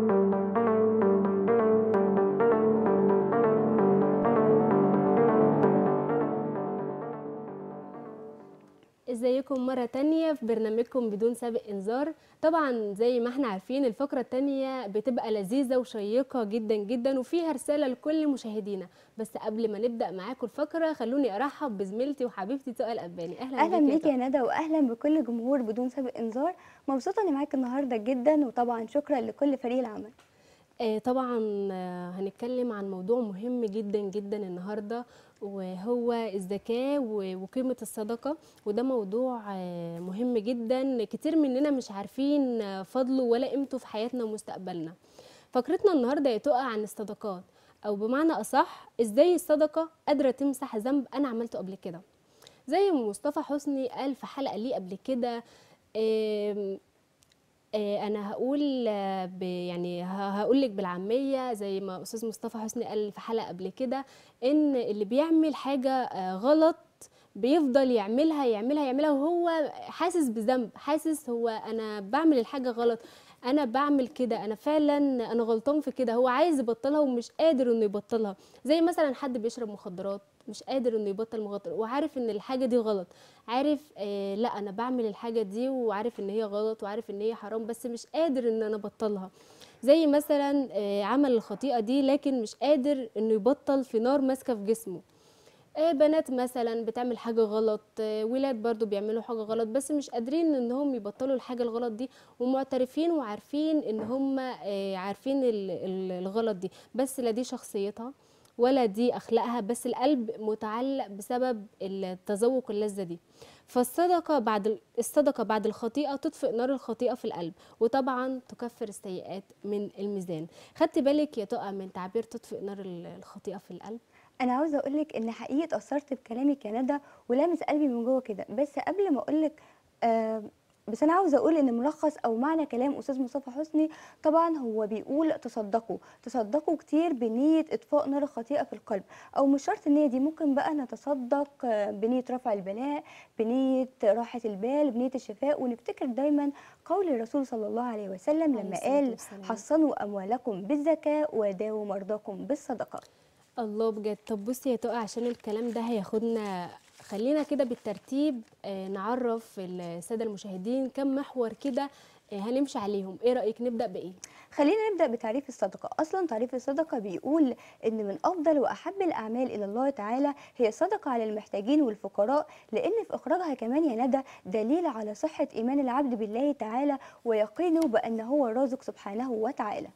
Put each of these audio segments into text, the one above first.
Thank you. ازيكم مرة تانية في برنامجكم بدون سابق انذار. طبعا زي ما إحنا عارفين الفقرة التانية بتبقى لذيذة وشيقة جدا جدا وفيها رسالة لكل مشاهدينا. بس قبل ما نبدأ معاكم الفقرة خلوني أرحب بزميلتي وحبيبتي تقى الأباني أهلا, يا بيك. يا ندى واهلا بكل جمهور بدون سابق انذار. مبسوطة إني معاك النهارده جدا وطبعا شكرا لكل فريق العمل. آه، طبعا آه، هنتكلم عن موضوع مهم جدا جدا النهارده. وهو الزكاة وقيمة الصدقة. وده موضوع آه، مهم جدا. كتير مننا مش عارفين فضله ولا قيمته في حياتنا ومستقبلنا. فكرتنا النهارده يا تقى عن الصدقات. أو بمعنى أصح إزاي الصدقة قادرة تمسح ذنب أنا عملته قبل كده؟ زي ما مصطفى حسني قال في حلقة ليه قبل كده أنا هقول آه، يعني هقول لك بالعامية زي ما أستاذ مصطفى حسني قال في حلقة قبل كده إن اللي بيعمل حاجة آه، غلط بيفضل يعملها يعملها يعملها وهو حاسس بذنب حاسس هو أنا بعمل الحاجة غلط. أنا بعمل كده أنا فعلا أنا غلطان في كده هو عايز يبطلها ومش قادر إنه يبطلها. زي مثلا حد بيشرب مخدرات مش قادر إنه يبطل مخدرات وعارف إن الحاجة دي غلط عارف آه لأ أنا بعمل الحاجة دي وعارف إن هي غلط وعارف إن هي حرام بس مش قادر إن أنا أبطلها. زي مثلا آه عمل الخطيئة دي لكن مش قادر إنه يبطل في نار ماسكة في جسمه. بنات مثلا بتعمل حاجة غلط آه، ولاد برضو بيعملوا حاجة غلط بس مش قادرين ان هم يبطلوا الحاجة الغلط دي ومعترفين وعارفين إن هم آه، عارفين ال- ال- الغلط دي بس لا دي شخصيتها ولا دي أخلاقها بس القلب متعلق بسبب التذوق اللذة دي. فالصدقة بعد ال- الصدقة بعد الخطيئة تطفئ نار الخطيئة في القلب وطبعا تكفر السيئات من الميزان. خدت بالك يا تقى من تعبير تطفئ نار ال- الخطيئة في القلب؟ أنا عاوزة أقول لك إن حقيقي اتأثرت بكلامك يا ندى ولامس قلبي من جوه كده. بس قبل ما أقول لك آه بس أنا عاوزة أقول إن ملخص أو معنى كلام أستاذ مصطفى حسني طبعا هو بيقول تصدقوا. تصدقوا كتير بنية إطفاء نار الخطيئه في القلب. أو مش شرط النيه دي ممكن بقى نتصدق آه، بنية رفع البلاء بنية راحة البال بنية الشفاء. ونفتكر دايما قول الرسول صلى الله عليه وسلم لما قال. حصنوا أموالكم بالزكاة وداووا مرضاكم بالصدقة. الله بجد. طب بصي يا تقى عشان الكلام ده هياخدنا خلينا كده بالترتيب آه، نعرف السادة المشاهدين كم محور كده آه، هنمشي عليهم. إيه رأيك؟ نبدأ بإيه؟ خلينا نبدأ بتعريف الصدقة. أصلا تعريف الصدقة بيقول إن من أفضل وأحب الأعمال إلى الله تعالى هي الصدقة على المحتاجين والفقراء لأن في إخراجها كمان يا ندى دليل على صحة إيمان العبد بالله تعالى ويقينه بأن هو الرازق سبحانه وتعالى.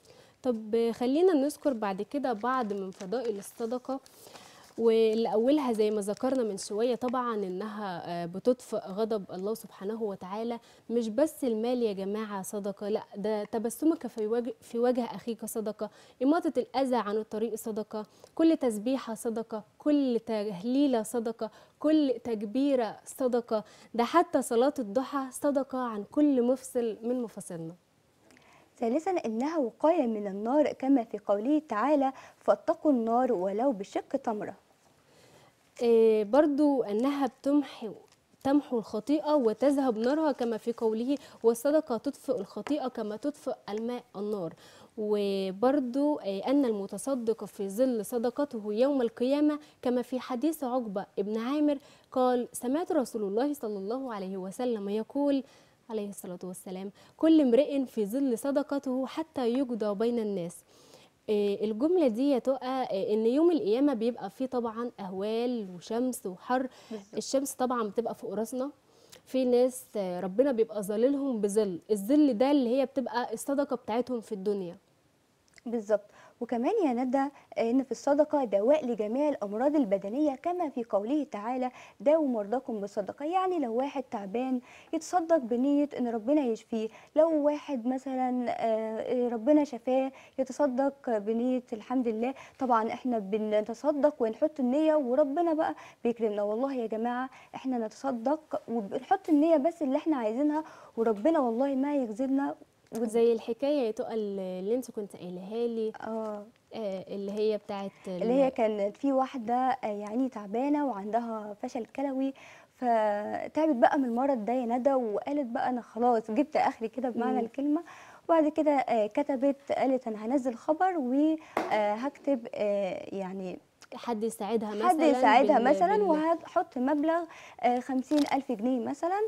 طب خلينا نذكر بعد كده بعض من فضائل الصدقة واللي أولها زي ما ذكرنا من شوية طبعا إنها آه، بتطفئ غضب الله سبحانه وتعالى. مش بس المال يا جماعة صدقة لأ ده تبسمك في وجه, في وجه أخيك صدقة. إماطة الأذى عن الطريق صدقة. كل تسبيحة صدقة. كل تهليلة صدقة. كل تكبيرة صدقة. ده حتى صلاة الضحى صدقة عن كل مفصل من مفاصلنا. ثالثا إنها وقاية من النار كما في قوله تعالى فاتقوا النار ولو بشق تمرة. إيه برضو أنها بتمحي تمحو الخطيئة وتذهب نارها كما في قوله والصدقة تطفئ الخطيئة كما تطفئ الماء النار. وبرضو إيه أن المتصدق في ظل صدقته يوم القيامة كما في حديث عقبة ابن عامر قال سمعت رسول الله صلى الله عليه وسلم يقول عليه الصلاة والسلام. كل امرئ في ظل صدقته حتى يجدى بين الناس. إيه الجملة دي تقى إيه إن يوم القيامة بيبقى فيه طبعا أهوال وشمس وحر. الشمس طبعا بتبقى فوق راسنا. في ناس آه، ربنا بيبقى ظللهم بظل. الظل ده اللي هي بتبقى الصدقة بتاعتهم في الدنيا. بالظبط. وكمان يا ندى إن في الصدقة دواء لجميع الأمراض البدنية كما في قوله تعالى داووا مرضاكم بالصدقه يعني لو واحد تعبان يتصدق بنية إن ربنا يشفيه. لو واحد مثلا آه، ربنا شفاه يتصدق بنية الحمد لله. طبعا إحنا بنتصدق ونحط النية وربنا بقى بيكرمنا. والله يا جماعة إحنا نتصدق وبنحط النية بس اللي إحنا عايزينها وربنا والله ما يخذلنا زي الحكاية يا تقى اللي انت كنت قايلها لي آه آه، اللي هي بتاعت اللي هي كانت في واحدة آه، يعني تعبانة وعندها فشل كلوي فتعبت بقى من المرض ده يا ندى وقالت بقى أنا خلاص جبت آخري كده بمعنى مم. الكلمة وبعد كده آه، كتبت قالت أنا هنزل خبر وهكتب يعني حد يساعدها مثلا حد يساعدها بال- مثلا وهحط مبلغ خمسين ألف جنيه مثلا.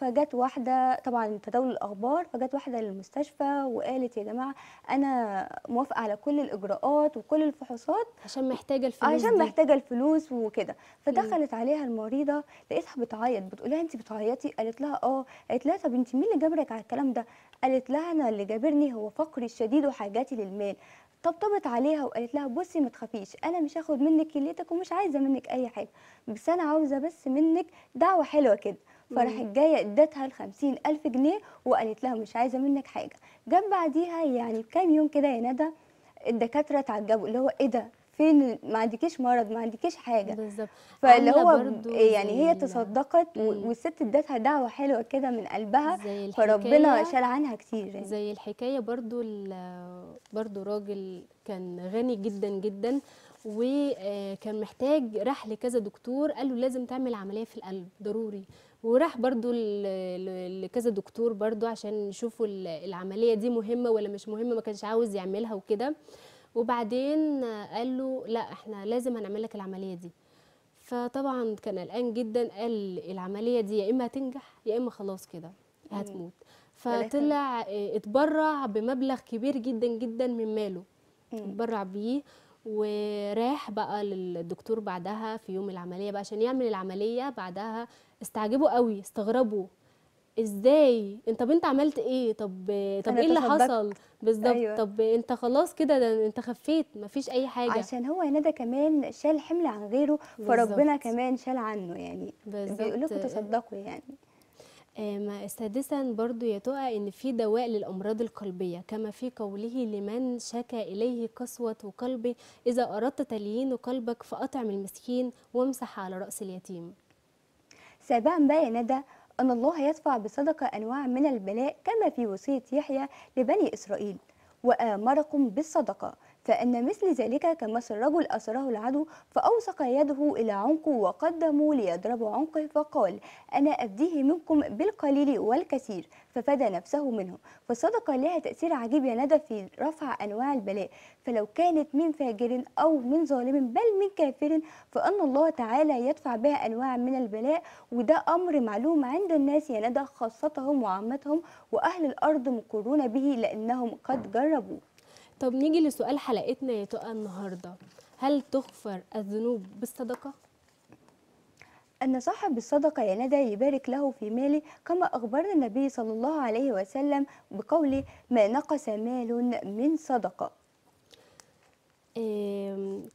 فجت واحدة طبعا تداول الأخبار فجت واحدة للمستشفى وقالت يا جماعة أنا موافقة على كل الإجراءات وكل الفحوصات عشان محتاجة الفلوس عشان دي. محتاجة الفلوس وكده. فدخلت عليها المريضة لقيتها بتعيط بتقول لها أنت بتعيطي؟ قالت لها آه. قالت لها طب أنت مين اللي جبرك على الكلام ده؟ قالت لها أنا اللي جابرني هو فقري الشديد وحاجاتي للمال. طبطبت عليها وقالت لها بصي ما تخافيش أنا مش هاخد منك كليتك ومش عايزة منك أي حاجة بس أنا عاوزة بس منك دعوة حلوة كده. فراحت جاية ادتها الخمسين ألف جنيه وقالت لها مش عايزة منك حاجة. جت بعديها يعني بكام يوم كده يا ندى الدكاترة اتعجبوا اللي هو إيه ده؟ فين ما عندكيش مرض ما عندكيش حاجة بالظبط فاللي هو يعني هي تصدقت. والست ادتها دعوة حلوة كده من قلبها فربنا شال عنها كتير يعني. زي الحكاية برضو برضو راجل كان غني جدا جدا وكان محتاج راح لكذا دكتور قال له لازم تعمل عملية في القلب ضروري وراح برضو لكذا دكتور برضو عشان يشوفوا ال- العملية دي مهمة ولا مش مهمة ما كانش عاوز يعملها وكده وبعدين قال له لا إحنا لازم هنعمل لك العملية دي. فطبعا كان قلقان جدا قال العملية دي يا إما هتنجح يا إما خلاص كده هتموت. فطلع آه، اتبرع بمبلغ كبير جدا جدا من ماله. اتبرع بيه وراح بقى للدكتور بعدها في يوم العملية بقى عشان يعمل العملية. بعدها استعجبوا قوي استغربوا. إزاي أنت طب انت عملت إيه طب طب إيه اللي. حصل بالظبط أيوة. طب أنت خلاص كده ده أنت خفيت مفيش أي حاجة عشان هو ندى كمان شال حمل عن غيره فربنا. كمان شال عنه يعني. بيقول لكم تصدقوا يعني آه، ما سادسا برضو يا تقى إن في دواء للأمراض القلبية كما في قوله لمن شكا إليه قسوة قلبه إذا أردت تليين قلبك فأطعم المسكين وامسح على رأس اليتيم سابعا بقى يا ندى أن الله يدفع بصدقة أنواع من البلاء كما في وصية يحيى لبني إسرائيل. وآمركم بالصدقة. فإن مثل ذلك كمثل رجل أسره العدو فأوثق يده إلى عنقه وقدموا ليضربوا عنقه فقال أنا أفديه منكم بالقليل والكثير. ففدى نفسه منه فالصدقة لها تأثير عجيب يا ندى في رفع أنواع البلاء. فلو كانت من فاجر أو من ظالم بل من كافر فأن الله تعالى يدفع بها أنواع من البلاء وده أمر معلوم عند الناس يا ندى خاصتهم وعامتهم وأهل الأرض مقرون به لأنهم قد جربوه. طب نيجي لسؤال حلقتنا يا تقى النهارده. هل تغفر الذنوب بالصدقة؟ أن صاحب الصدقة يا ندى يبارك له في ماله كما أخبرنا النبي صلى الله عليه وسلم بقوله ما نقص مال من صدقة.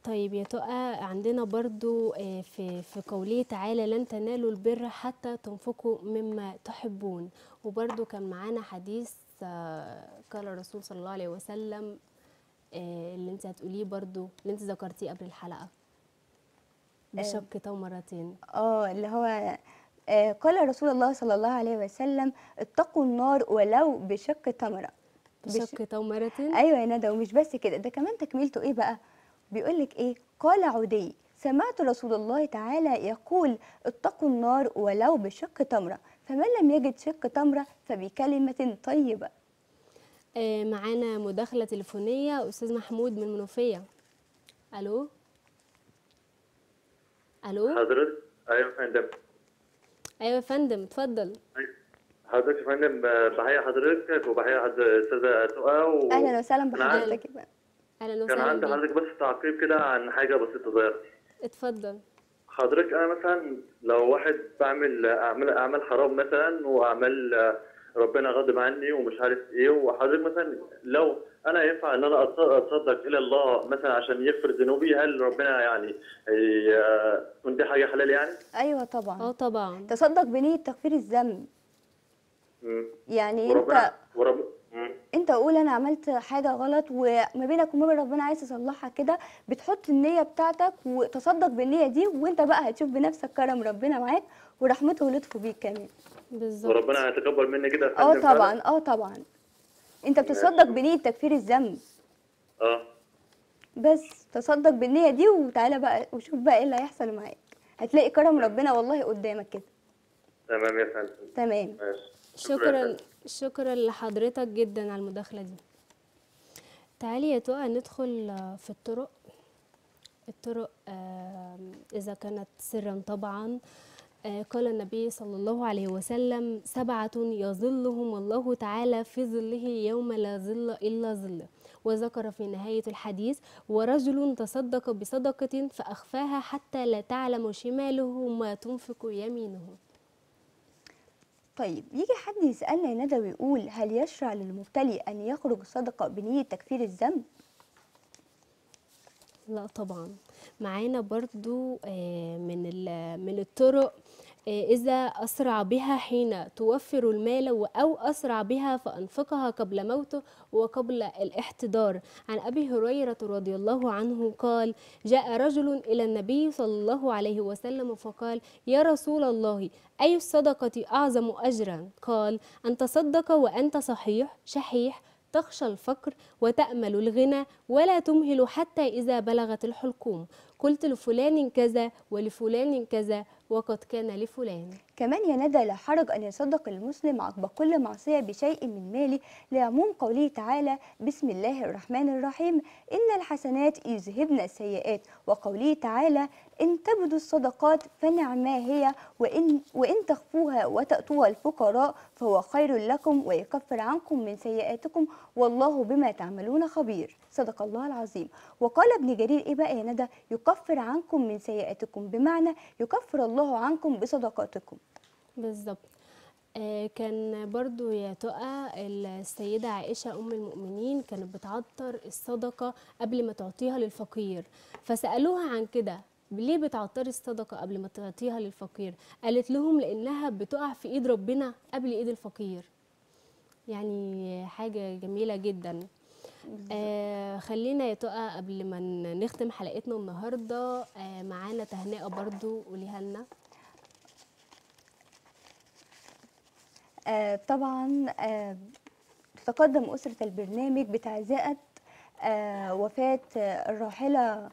طيب يا تقى عندنا برضو آه، في في قوله تعالى لن تنالوا البر حتى تنفقوا مما تحبون. وبرضو كان معانا حديث آه، قال الرسول صلى الله عليه وسلم اللي انت هتقوليه برضو اللي انت ذكرتيه قبل الحلقة. بشق تمرتين آه اللي هو آه قال رسول الله صلى الله عليه وسلم اتقوا النار ولو بشق تمرة. بش- بشق تمرتين أيوه يا ندى ومش بس كده ده كمان تكملته إيه بقى؟ بيقول لك إيه؟ قال عدي سمعت رسول الله تعالى يقول اتقوا النار ولو بشق تمرة. فمن لم يجد شق تمرة فبكلمة طيبة. آه، معانا مداخلة تليفونية أستاذ محمود من المنوفية. ألو؟ ألو؟ حضرتك؟ أيوه يا فندم. أيوة يا فندم اتفضل. حضرتك يا فندم آه، بحيي حضرتك وبحيي حضرتك أستاذة تقى و... أهلا وسهلا أنا بحضرتك أهلا كان وسهلا عندي بيك. حضرتك بس تعقيب كده عن حاجة بسيطة صغيرة. اتفضل. حضرتك أنا مثلا لو واحد بعمل اعمال أعمال حرام مثلا وأعمال آه، ربنا غضب عني ومش عارف إيه وحضرتك مثلا لو أنا ينفع إن أنا أتص- أتصدق إلى الله مثلا عشان يغفر ذنوبي هل ربنا يعني تكون دي حاجة حلال يعني؟ أيوه طبعا آه طبعا تصدق بنية تغفير الذنب. يعني أنت وربنا ورب. أنت قول أنا عملت حاجة غلط وما بينك وما بين ربنا عايز تصلحها كده بتحط النية بتاعتك وتصدق بالنية دي وأنت بقى هتشوف بنفسك كرم ربنا معاك ورحمته ولطفه بيك كمان. بالظبط. وربنا هيتقبل مني كده آه؟ طبعا آه طبعا. انت بتصدق بنية تكفير الذنب. آه. بس تصدق بالنية دي وتعالى بقى وشوف بقى إيه اللي هيحصل معاك. هتلاقي كرم ربنا والله قدامك كده. تمام يا فندم. تمام. ماشي. شكرا شكرا لحضرتك جدا على المداخلة دي. تعالي يا تقى ندخل في الطرق. الطرق إذا كانت سرا طبعا. قال النبي صلى الله عليه وسلم سبعة يظلهم الله تعالى في ظله يوم لا ظل إلا ظله وذكر في نهاية الحديث ورجل تصدق بصدقة فأخفاها حتى لا تعلم شماله ما تنفق يمينه. طيب يجي حد يسألنا يا ندى ويقول هل يشرع للمبتلي أن يخرج الصدقة بنية تكفير الذنب؟ لا طبعا. معانا برضو آه، من من الطرق آه، إذا أسرع بها حين توفر المال أو أسرع بها فأنفقها قبل موته وقبل الاحتضار. عن أبي هريرة رضي الله عنه قال جاء رجل إلى النبي صلى الله عليه وسلم فقال يا رسول الله أي الصدقة أعظم أجرا؟ قال أن تصدق وأنت صحيح شحيح تخشى الفقر وتأمل الغنى ولا تمهل حتى إذا بلغت الحلقوم. قلت لفلان كذا ولفلان كذا وقد كان لفلان. كمان يا ندى لا حرج أن يصدق المسلم عقب كل معصية بشيء من ماله لعموم قوله تعالى بسم الله الرحمن الرحيم إن الحسنات يذهبن السيئات. وقوله تعالى إن تبدوا الصدقات فنعما هي وإن, وإن تخفوها وتأتوها الفقراء فهو خير لكم ويكفر عنكم من سيئاتكم والله بما تعملون خبير. صدق الله العظيم. وقال ابن جرير إيه بقى يا ندى؟ يكفر عنكم من سيئاتكم بمعنى يكفر الله عنكم بصدقاتكم. بالظبط. آه، كان برضو يا تقى السيدة عائشة أم المؤمنين كانت بتعطر الصدقة قبل ما تعطيها للفقير. فسألوها عن كده ليه بتعطري الصدقة قبل ما تعطيها للفقير؟ قالت لهم لأنها بتقع في إيد ربنا قبل إيد الفقير. يعني حاجة جميلة جدا. آه خلينا يا تقى قبل ما نختم حلقتنا النهاردة. آه معانا تهنئة برضو قوليها لنا. آه طبعا آه تتقدم أسرة البرنامج بتعزئة آه وفاة الراحلة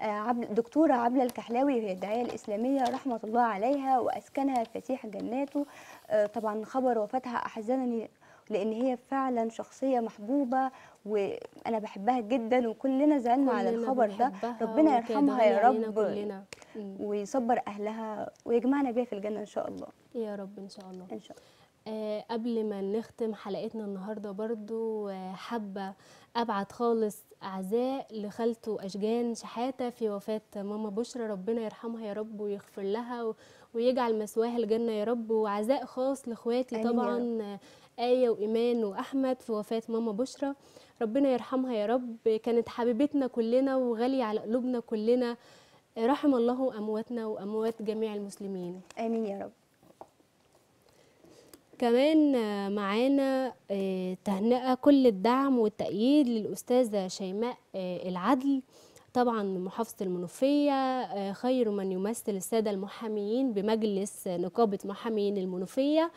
آه دكتورة عبلة الكحلاوي وهي الداعية الإسلامية رحمة الله عليها وأسكنها فسيح جناته. آه طبعا خبر وفاتها أحزنني لأن هي فعلا شخصية محبوبة وأنا بحبها جدا وكلنا زعلنا على الخبر ده. ربنا يرحمها يا رب. كلنا. ويصبر أهلها ويجمعنا بيها في الجنة إن شاء الله. يا رب إن شاء الله. إن شاء الله. آه قبل ما نختم حلقتنا النهارده برضو آه حابة أبعت خالص أعزاء لخالته أشجان شحاتة في وفاة ماما بشرى. ربنا يرحمها يا رب ويغفر لها ويجعل مثواها الجنة يا رب. وعزاء خاص لإخواتي طبعا آه آية وإيمان وأحمد في وفاة ماما بشرى. ربنا يرحمها يا رب. كانت حبيبتنا كلنا وغالية على قلوبنا كلنا. رحم الله أمواتنا وأموات جميع المسلمين. آمين يا رب. كمان معانا آه، تهنئة كل الدعم والتأييد للأستاذة شيماء آه، العدل. طبعا من محافظة المنوفية آه، خير من يمثل السادة المحاميين بمجلس نقابة محامين المنوفية.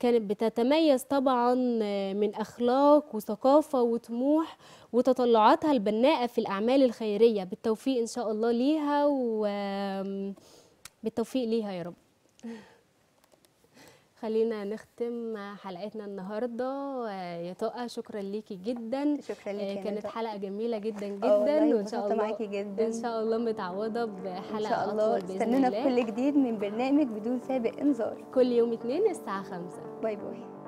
كانت بتتميز طبعا آه، من أخلاق وثقافة وطموح وتطلعاتها البناءة في الأعمال الخيرية. بالتوفيق إن شاء الله ليها وبالتوفيق ليها يا رب. خلينا نختم حلقتنا النهارده. يا طاقة شكرا ليكي جدا. شكرا آه، يا كانت ندى. حلقة جميلة جدا آه جدا انبسطت شاء الله معاكي جدا. إن شاء الله متعوضة بحلقة إن شاء الله. استنونا الله. كل جديد من برنامج بدون سابق إنذار. كل يوم اتنين الساعة خمسة. باي باي.